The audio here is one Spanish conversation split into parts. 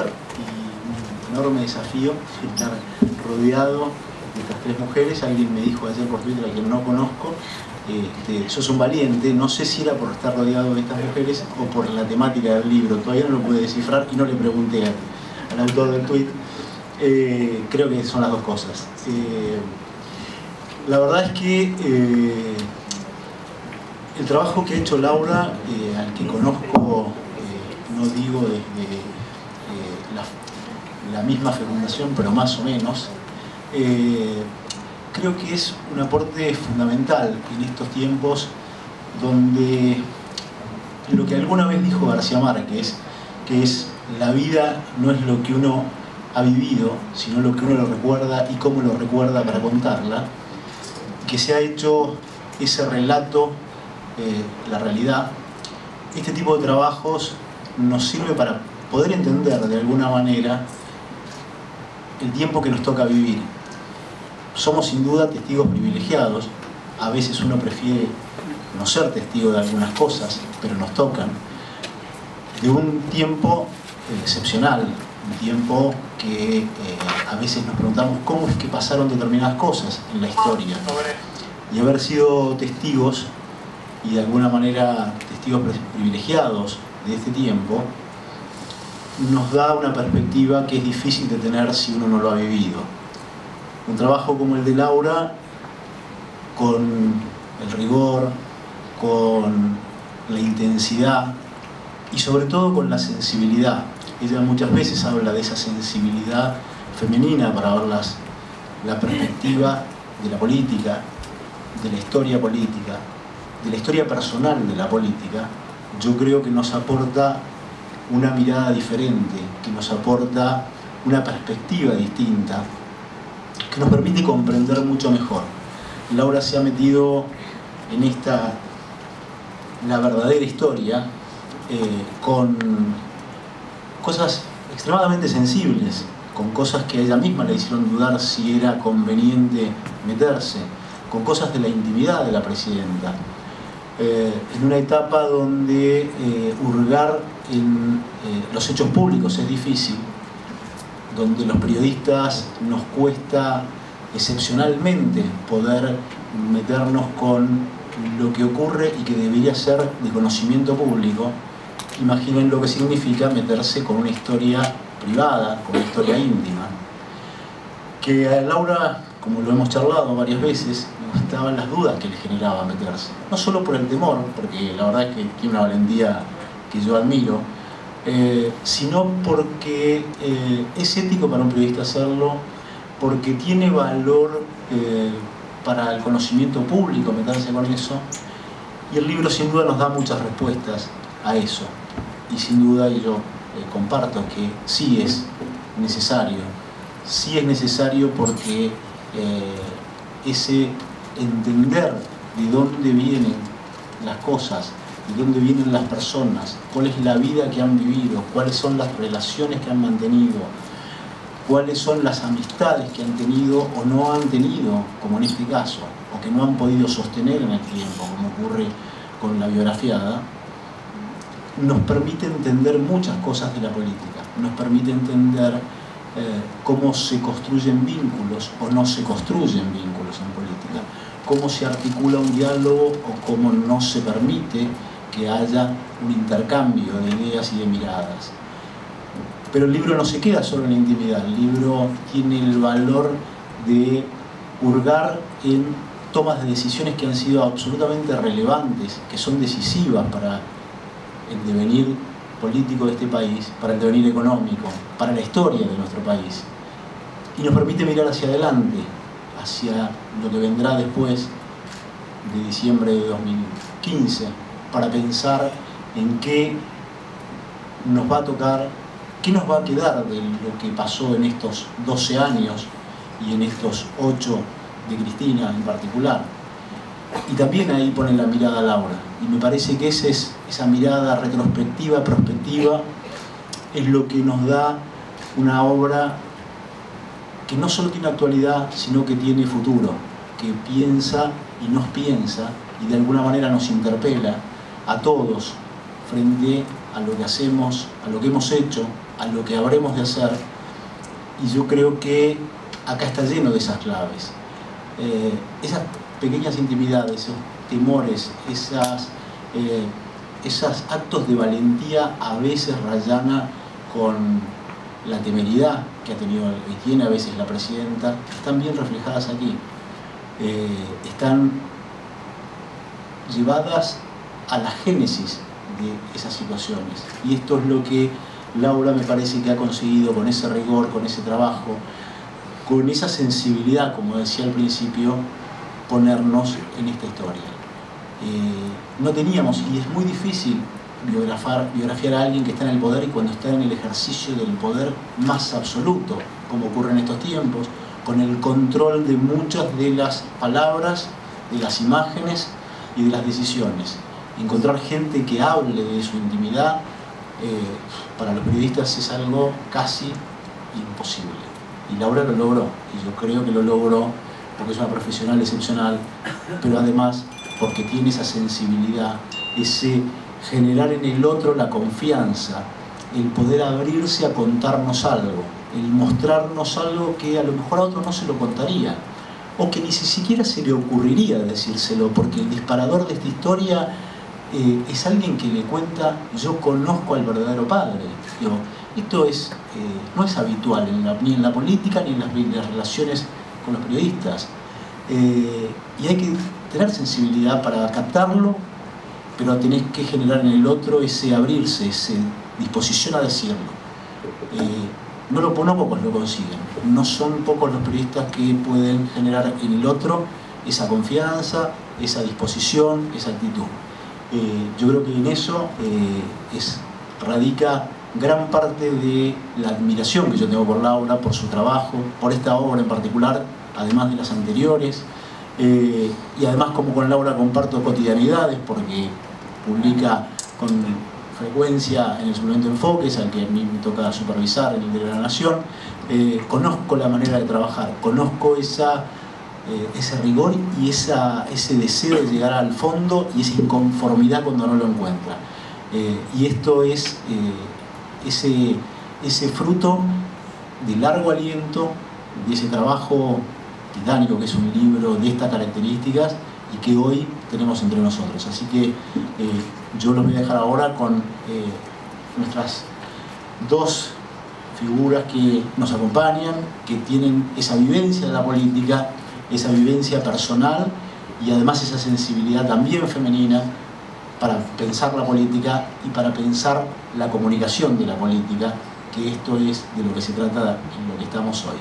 y un enorme desafío estar rodeado de estas tres mujeres. Alguien me dijo ayer por Twitter, a quien no conozco, este, sos un valiente, no sé si era por estar rodeado de estas mujeres o por la temática del libro, todavía no lo pude descifrar y no le pregunté al, autor del tweet. Eh, creo que son las dos cosas. Eh, la verdad es que eh, el trabajo que ha hecho Laura, al que conozco, no digo desde la, misma fecundación, pero más o menos, creo que es un aporte fundamental en estos tiempos donde lo que alguna vez dijo García Márquez, que es la vida no es lo que uno ha vivido, sino lo que uno lo recuerda y cómo lo recuerda para contarla, que se ha hecho ese relato, eh, la realidad. Este tipo de trabajos nos sirve para poder entender de alguna manera el tiempo que nos toca vivir somos sin duda testigos privilegiados. A veces uno prefiere no ser testigo de algunas cosas, pero nos tocan. De un tiempo excepcional, un tiempo que eh, a veces nos preguntamos cómo es que pasaron determinadas cosas en la historia. Y haber sido testigos y de alguna manera testigos privilegiados de este tiempo, nos da una perspectiva que es difícil de tener si uno no lo ha vivido un trabajo como el de Laura, con el rigor, con la intensidad y sobre todo con la sensibilidad. Ella muchas veces habla de esa sensibilidad femenina para ver la perspectiva de la política, de la historia política, de la historia personal de la política. Yo creo que nos aporta una mirada diferente, que nos aporta una perspectiva distinta que nos permite comprender mucho mejor. Laura se ha metido en esta, la verdadera historia, eh, con cosas extremadamente sensibles, con cosas que a ella misma le hicieron dudar si era conveniente meterse, con cosas de la intimidad de la presidenta. Eh, en una etapa donde eh, hurgar en los hechos públicos es difícil, donde los periodistas nos cuesta excepcionalmente poder meternos con lo que ocurre y que debería ser de conocimiento público, imaginen lo que significa meterse con una historia privada, con una historia íntima. Que a Laura, como lo hemos charlado varias veces, nos estaban las dudas que le generaba meterse. No solo por el temor, porque la verdad es que tiene una valentía que yo admiro, eh, sino porque eh, es ético para un periodista hacerlo, porque tiene valor eh, para el conocimiento público meterse con eso, y el libro sin duda nos da muchas respuestas a eso, y sin duda yo comparto que sí es necesario, sí es necesario porque ese entender de dónde vienen las cosas, de dónde vienen las personas, cuál es la vida que han vivido, cuáles son las relaciones que han mantenido, cuáles son las amistades que han tenido o no han tenido, como en este caso, o que no han podido sostener en el tiempo, como ocurre con la biografiada, nos permite entender muchas cosas de la política, nos permite entender eh, cómo se construyen vínculos o no se construyen vínculos en política, cómo se articula un diálogo o cómo no se permite que haya un intercambio de ideas y de miradas. Pero el libro no se queda solo en la intimidad, el libro tiene el valor de hurgar en tomas de decisiones que han sido absolutamente relevantes, que son decisivas para el devenir político de este país, para el devenir económico, para la historia de nuestro país. Y nos permite mirar hacia adelante, hacia lo que vendrá después de diciembre de 2015, para pensar en qué nos va a tocar, qué nos va a quedar de lo que pasó en estos 12 años y en estos 8 de Cristina en particular. Y también ahí pone la mirada Laura. Y me parece que esa, es, esa mirada retrospectiva, prospectiva, es lo que nos da una obra que no solo tiene actualidad, sino que tiene futuro, que piensa y nos piensa y de alguna manera nos interpela a todos frente a lo que hacemos, a lo que hemos hecho, a lo que habremos de hacer. Y yo creo que acá está lleno de esas claves. Eh, esas pequeñas intimidades, esos temores, esas, eh, esos actos de valentía a veces rayana con la temeridad que ha tenido y tiene a veces la presidenta, están bien reflejadas aquí. Eh, están llevadas a la génesis de esas situaciones. Y esto es lo que Laura me parece que ha conseguido con ese rigor, con ese trabajo, con esa sensibilidad, como decía al principio, ponernos en esta historia. Eh, no teníamos, y es muy difícil biografiar a alguien que está en el poder y cuando está en el ejercicio del poder más absoluto, como ocurre en estos tiempos, con el control de muchas de las palabras, de las imágenes y de las decisiones. Encontrar gente que hable de su intimidad, eh, para los periodistas es algo casi imposible. Y Laura lo logró, y yo creo que lo logró porque es una profesional excepcional, pero además porque tiene esa sensibilidad, ese generar en el otro la confianza, el poder abrirse a contarnos algo, el mostrarnos algo que a lo mejor a otro no se lo contaría, o que ni siquiera se le ocurriría decírselo, porque el disparador de esta historia eh, es alguien que le cuenta, yo conozco al verdadero padre. esto es, eh, no es habitual ni en la política ni en las, relaciones con los periodistas. Eh, y hay que tener sensibilidad para captarlo, pero tenés que generar en el otro ese abrirse, esa disposición a decirlo. no, lo, no pocos lo consiguen, no son pocos los periodistas que pueden generar en el otro esa confianza, esa disposición, esa actitud. Eh, yo creo que en eso eh, radica gran parte de la admiración que yo tengo por Laura, por su trabajo, por esta obra en particular, además de las anteriores. Eh, y además como con Laura comparto cotidianidades porque publica con frecuencia en el suplemento Enfoques, al que a mí me toca supervisar en el de la Nación. conozco la manera de trabajar, conozco esa eh, ese rigor y ese deseo de llegar al fondo y esa inconformidad cuando no lo encuentra. Eh, y esto es eh, ese, ese fruto de largo aliento, de ese trabajo titánico que es un libro de estas características y que hoy tenemos entre nosotros. Así que yo los voy a dejar ahora con nuestras dos figuras que nos acompañan, que tienen esa vivencia de la política esa vivencia personal y además esa sensibilidad también femenina para pensar la política y para pensar la comunicación de la política, que esto es de lo que se trata en lo que estamos hoy.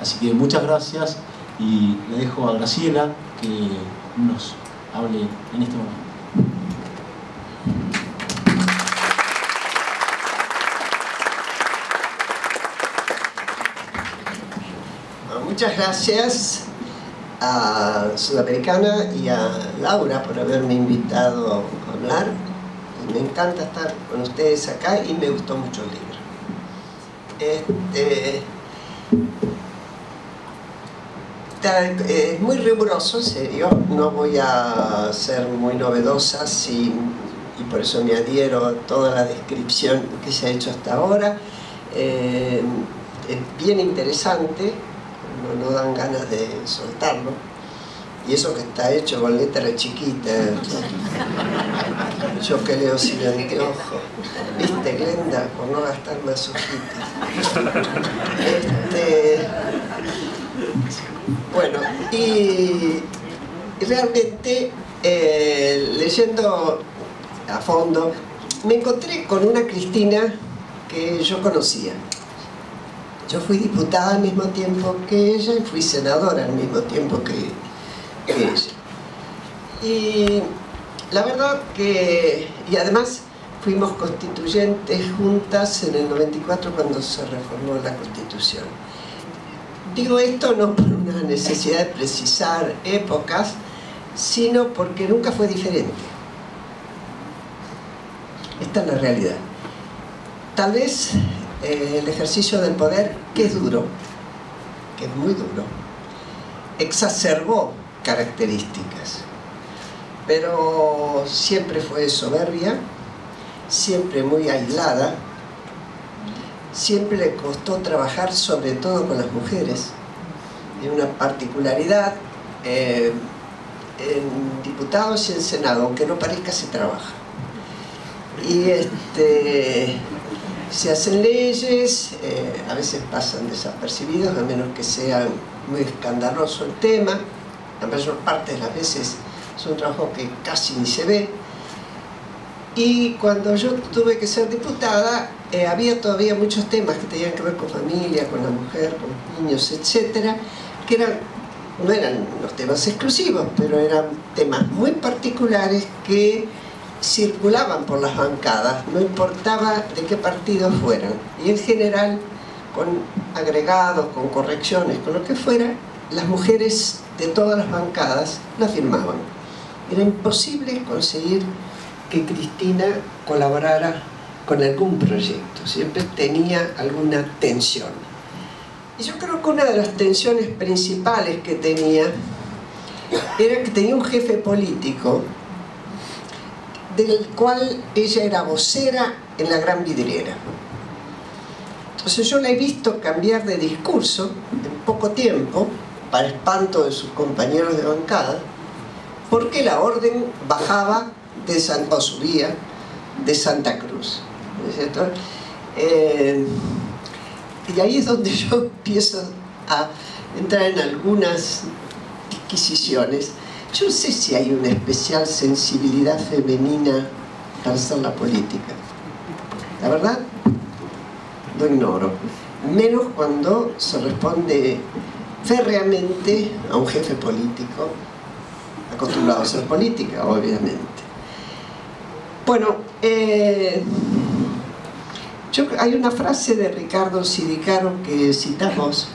Así que muchas gracias y le dejo a Graciela que nos hable en este momento. Muchas gracias a Sudamericana y a Laura por haberme invitado a hablar. Me encanta estar con ustedes acá y me gustó mucho el libro. Este, es muy riguroso, en serio, no voy a ser muy novedosa y por eso me adhiero a toda la descripción que se ha hecho hasta ahora. Eh, es bien interesante, no, dan ganas de soltarlo. Y eso que está hecho con letras chiquitas. Yo que leo sin anteojo. ¿Viste, Glenda? Por no gastar más hojitas. Este, bueno, y, realmente eh, leyendo a fondo, me encontré con una Cristina que yo conocía. Yo fui diputada al mismo tiempo que ella y fui senadora al mismo tiempo que, ella. Y la verdad que, y además fuimos constituyentes juntas en el 94 cuando se reformó la Constitución. Digo esto no por una necesidad de precisar épocas, sino porque nunca fue diferente. Esta es la realidad. Tal vez eh, el ejercicio del poder, que es duro, que es muy duro, exacerbó características. pero siempre fue soberbia, siempre muy aislada, siempre le costó trabajar sobre todo con las mujeres. Y una particularidad, eh, en diputados y en Senado, aunque no parezca, se trabaja. Y este, se hacen leyes, eh, a veces pasan desapercibidos, a menos que sea muy escandaloso el tema. La mayor parte de las veces es un trabajo que casi ni se ve. Y cuando yo tuve que ser diputada, eh, había todavía muchos temas que tenían que ver con familia, con la mujer, con los niños, etcétera, que eran, no eran los temas exclusivos, pero eran temas muy particulares que circulaban por las bancadas, no importaba de qué partido fueran. Y en general, con agregados, con correcciones, con lo que fuera, las mujeres de todas las bancadas la firmaban. Era imposible conseguir que Cristina colaborara con algún proyecto, siempre tenía alguna tensión. Y yo creo que una de las tensiones principales que tenía era que tenía un jefe político del cual ella era vocera en la gran vidriera. Entonces yo la he visto cambiar de discurso en poco tiempo, para espanto de sus compañeros de bancada, porque la orden bajaba de San, o subía de Santa Cruz. Eh, y ahí es donde yo empiezo a entrar en algunas disquisiciones yo sé si hay una especial sensibilidad femenina para hacer la política. La verdad, lo ignoro. Menos cuando se responde férreamente a un jefe político, acostumbrado a hacer política, obviamente. Bueno, eh, hay una frase de Ricardo Sidicaro que citamos,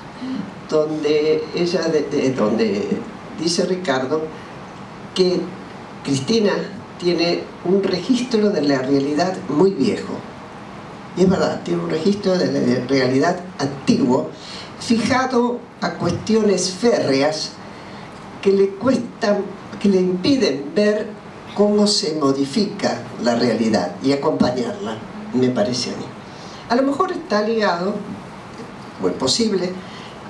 donde ella, donde dice Ricardo, que Cristina tiene un registro de la realidad muy viejo. Y es verdad, tiene un registro de la realidad antiguo, fijado a cuestiones férreas que le cuestan, que le impiden ver cómo se modifica la realidad y acompañarla, me parece a mí. A lo mejor está ligado, muy posible,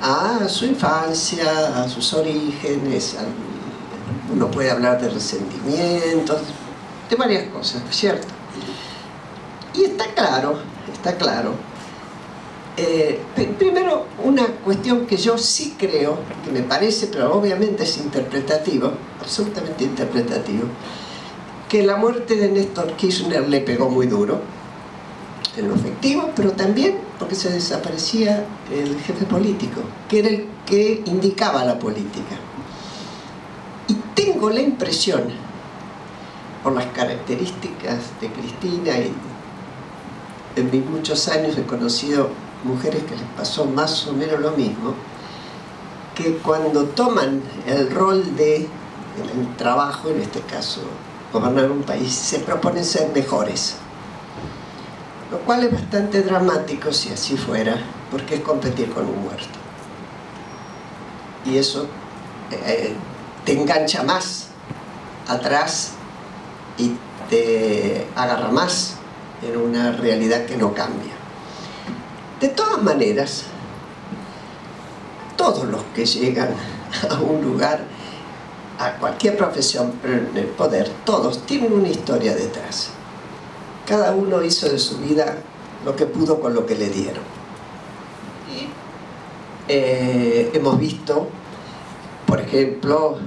a su infancia, a sus orígenes, uno puede hablar de resentimientos, de varias cosas, ¿cierto? Y está claro, está claro. Eh, primero, una cuestión que yo sí creo, que me parece, pero obviamente es interpretativo, absolutamente interpretativo, que la muerte de Néstor Kirchner le pegó muy duro, en lo efectivo, pero también porque se desaparecía el jefe político, que era el que indicaba la política tengo la impresión, por las características de Cristina y en mis muchos años he conocido mujeres que les pasó más o menos lo mismo, que cuando toman el rol de trabajo, en este caso gobernar un país, se proponen ser mejores. Lo cual es bastante dramático si así fuera, porque es competir con un muerto. Y eso eh, te engancha más atrás y te agarra más en una realidad que no cambia. De todas maneras, todos los que llegan a un lugar, a cualquier profesión, en el poder, todos tienen una historia detrás. Cada uno hizo de su vida lo que pudo con lo que le dieron. Y eh, hemos visto por ejemplo,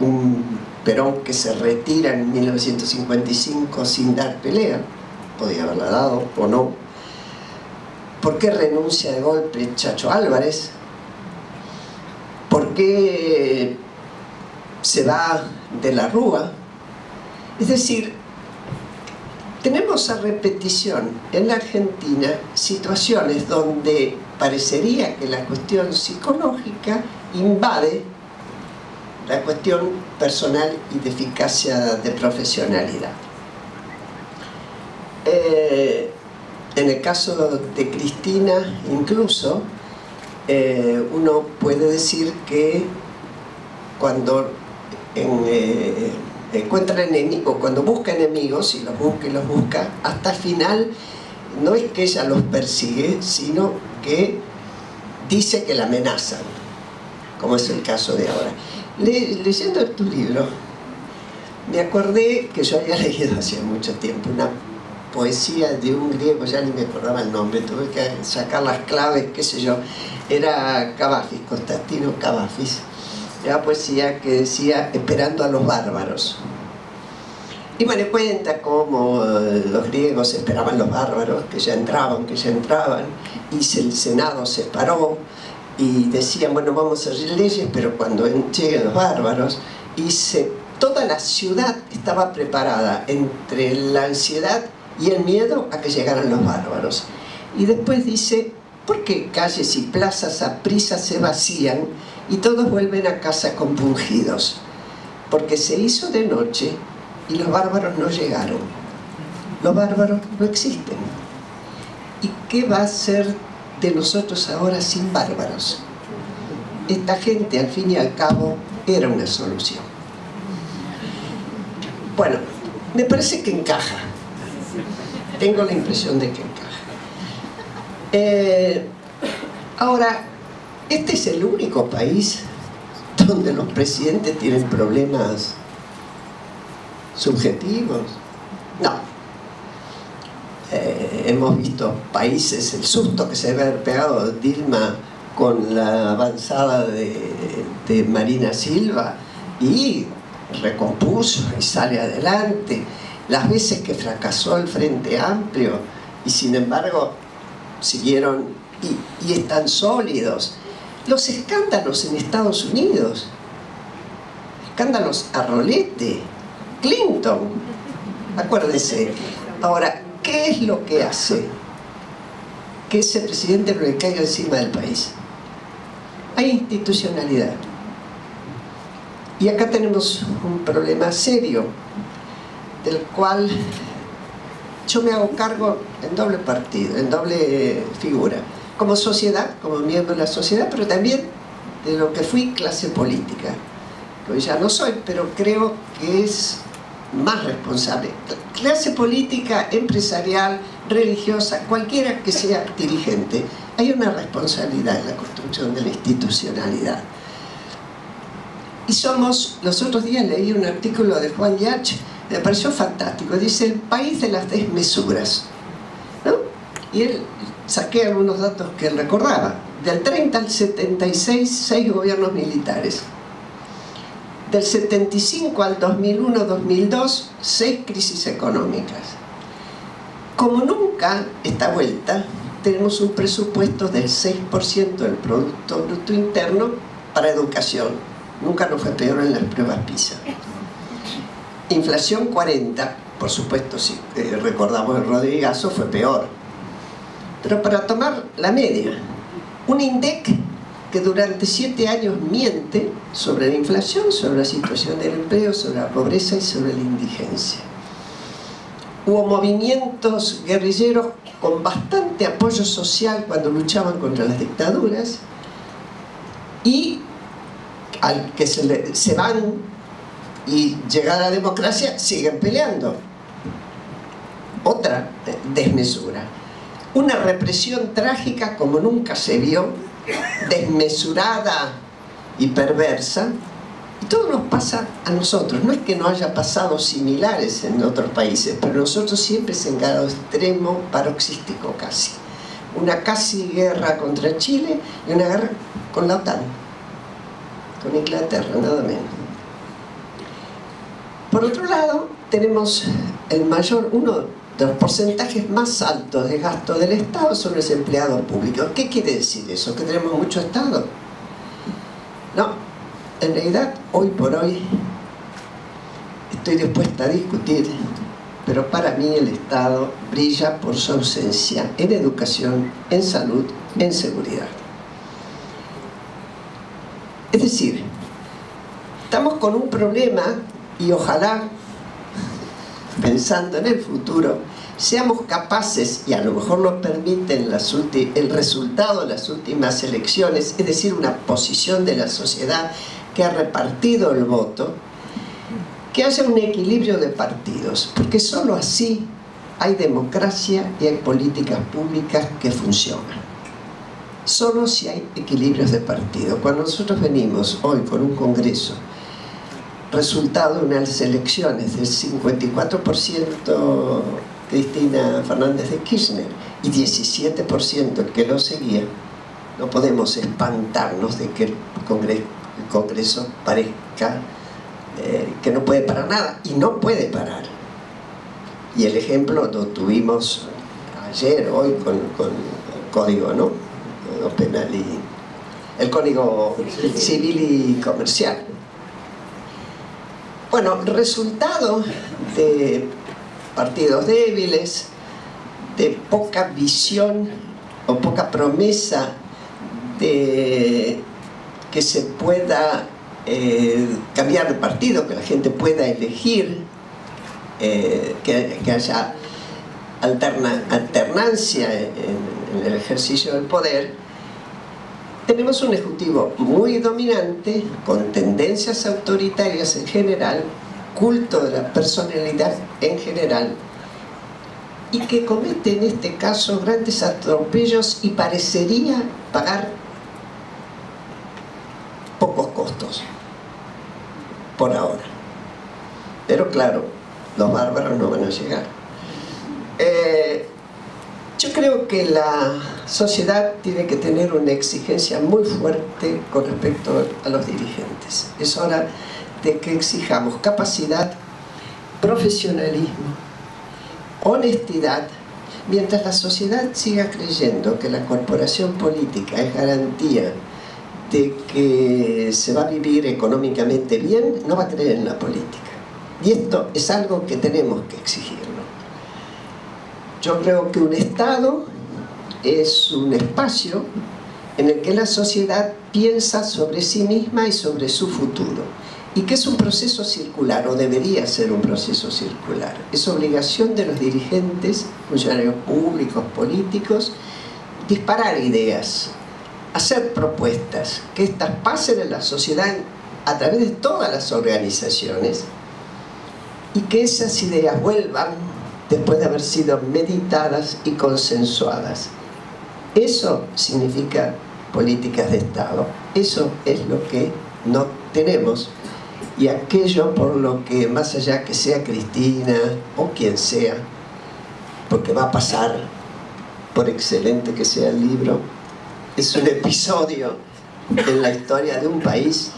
un Perón que se retira en 1955 sin dar pelea, podía haberla dado o no. ¿Por qué renuncia de golpe Chacho Álvarez? ¿Por qué se va de la Rúa? Es decir, tenemos a repetición en la Argentina situaciones donde parecería que la cuestión psicológica invade la cuestión personal y de eficacia de profesionalidad. Eh, en el caso de Cristina, incluso, eh, uno puede decir que cuando eh, encuentra enemigos, cuando busca enemigos y los busca y los busca, hasta el final no es que ella los persigue, sino que dice que la amenazan, como es el caso de ahora. Leyendo tu libro, me acordé que yo había leído hace mucho tiempo una poesía de un griego, ya ni me acordaba el nombre, tuve que sacar las claves, qué sé yo, era Cavafis, Constantino Cavafis, era poesía que decía esperando a los bárbaros. Y me cuenta cómo eh, los griegos esperaban los bárbaros, que ya entraban, que ya entraban, y el Senado se paró y decían, bueno, vamos a hacer leyes, pero cuando lleguen los bárbaros, y toda la ciudad estaba preparada entre la ansiedad y el miedo a que llegaran los bárbaros. Y después dice, ¿por qué calles y plazas a prisa se vacían y todos vuelven a casa compungidos? Porque se hizo de noche y los bárbaros no llegaron. Los bárbaros no existen. ¿Y qué va a ser de nosotros ahora sin bárbaros? Esta gente, al fin y al cabo, era una solución. Bueno, me parece que encaja. Tengo la impresión de que encaja. Eh, ahora, este es el único país donde los presidentes tienen problemas subjetivos. No. Hemos visto países, el susto que se debe haber pegado Dilma con la avanzada de, Marina Silva y recompuso y sale adelante. Las veces que fracasó el Frente Amplio y sin embargo siguieron y, y están sólidos. Los escándalos en Estados Unidos, escándalos a rolete, Clinton. Acuérdense. Ahora, ¿qué es lo que hace que ese presidente no le encima del país? Hay institucionalidad. Y acá tenemos un problema serio, del cual yo me hago cargo en doble partido, en doble figura. Como sociedad, como miembro de la sociedad, pero también de lo que fui clase política. Hoy ya no soy, pero creo que es más responsable. Clase política, empresarial, religiosa, cualquiera que sea dirigente, hay una responsabilidad en la construcción de la institucionalidad. Y somos, los otros días leí un artículo de Juan Yach, me pareció fantástico, dice el país de las desmesuras. ¿no? Y él saqué algunos datos que recordaba. Del 30 al 76, seis gobiernos militares del 75 al 2001-2002, seis crisis económicas. Como nunca, esta vuelta, tenemos un presupuesto del 6% del Producto Bruto Interno para educación. Nunca nos fue peor en las pruebas PISA. Inflación 40, por supuesto, si eh, recordamos el Rodrigazo, fue peor. Pero para tomar la media, un INDEC que durante siete años miente sobre la inflación, sobre la situación del empleo, sobre la pobreza y sobre la indigencia. Hubo movimientos guerrilleros con bastante apoyo social cuando luchaban contra las dictaduras y al que se, se van y llega la democracia siguen peleando. Otra desmesura. Una represión trágica como nunca se vio desmesurada y perversa, y todo nos pasa a nosotros. No es que no haya pasado similares en otros países, pero nosotros siempre es en grado extremo paroxístico casi. Una casi guerra contra Chile y una guerra con la OTAN, con Inglaterra, nada menos. Por otro lado, tenemos el mayor, uno los porcentajes más altos de gasto del Estado son los empleados públicos. ¿Qué quiere decir eso? ¿Que tenemos mucho Estado? No, en realidad hoy por hoy estoy dispuesta a discutir, pero para mí el Estado brilla por su ausencia en educación, en salud, en seguridad. Es decir, estamos con un problema y ojalá pensando en el futuro, seamos capaces, y a lo mejor nos permiten el resultado de las últimas elecciones, es decir, una posición de la sociedad que ha repartido el voto, que haya un equilibrio de partidos, porque solo así hay democracia y hay políticas públicas que funcionan. Solo si hay equilibrios de partido. Cuando nosotros venimos hoy con un congreso, resultado de unas elecciones del 54% Cristina Fernández de Kirchner y 17% el que lo seguía, no podemos espantarnos de que el Congreso, parezca eh, que no puede parar nada, y no puede parar. Y el ejemplo lo tuvimos ayer, hoy, con, el código ¿no? penal y el código civil y comercial. Bueno, resultado de partidos débiles, de poca visión o poca promesa de que se pueda eh, cambiar de partido, que la gente pueda elegir, eh, que, haya alterna, alternancia en el ejercicio del poder, tenemos un ejecutivo muy dominante, con tendencias autoritarias en general, culto de la personalidad en general, y que comete en este caso grandes atropellos y parecería pagar pocos costos por ahora. Pero claro, los bárbaros no van a llegar. Eh, yo creo que la sociedad tiene que tener una exigencia muy fuerte con respecto a los dirigentes. Es hora de que exijamos capacidad, profesionalismo, honestidad, mientras la sociedad siga creyendo que la corporación política es garantía de que se va a vivir económicamente bien, no va a creer en la política. Y esto es algo que tenemos que exigirlo. Yo creo que un Estado es un espacio en el que la sociedad piensa sobre sí misma y sobre su futuro. Y que es un proceso circular, o debería ser un proceso circular. Es obligación de los dirigentes, funcionarios públicos, políticos, disparar ideas, hacer propuestas, que éstas pasen en la sociedad a través de todas las organizaciones y que esas ideas vuelvan después de haber sido meditadas y consensuadas. Eso significa políticas de Estado. Eso es lo que no tenemos. Y aquello por lo que, más allá que sea Cristina o quien sea, porque va a pasar, por excelente que sea el libro, es un episodio en la historia de un país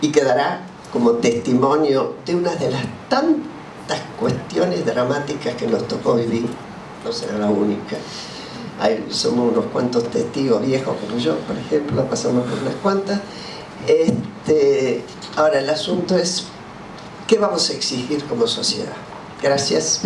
y quedará como testimonio de una de las tantas cuestiones dramáticas que nos tocó vivir. No será la única. Somos unos cuantos testigos viejos como yo, por ejemplo, pasamos por unas cuantas. Este, ahora el asunto es, ¿qué vamos a exigir como sociedad? Gracias.